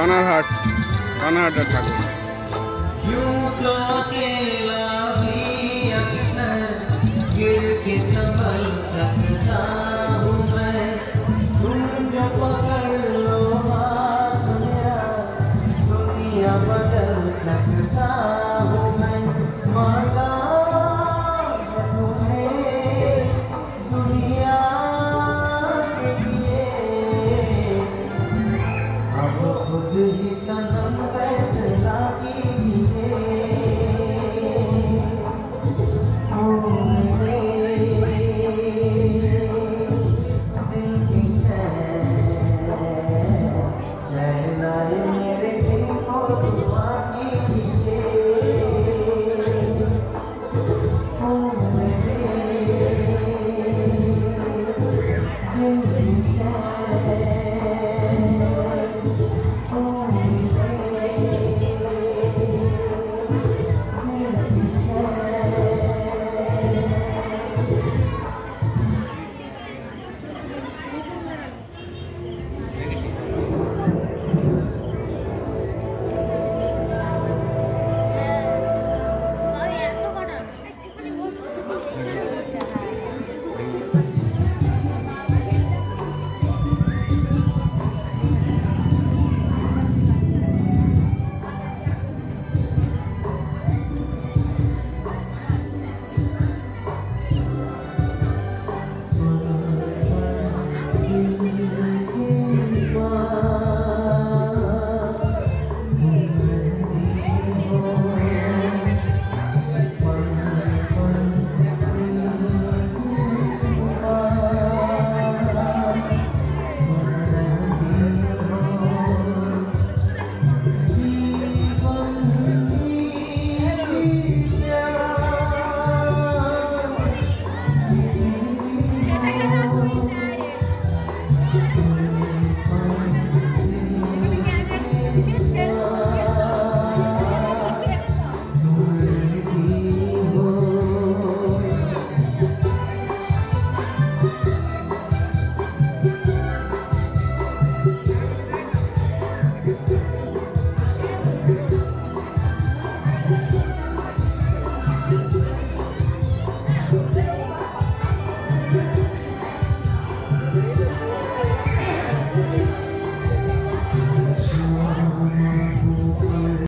पानाघाट पानाघाट ठाकुर मैं माता तुझे सनम फैसला कीजिए you. Thank you.